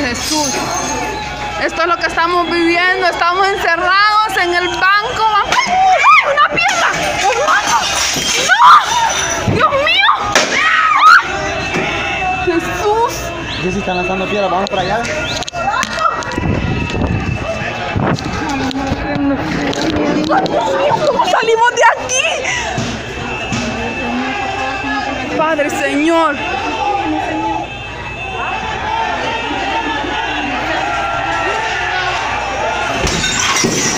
Jesús. Esto es lo que estamos viviendo. Estamos encerrados en el banco. ¡Ay, ¡Una piedra! ¡Hermano! ¡No! ¡Dios mío! ¡Jesús! Ya se están lanzando piedras, vamos para allá. ¿Cómo salimos de aquí? Padre Señor. Yeah.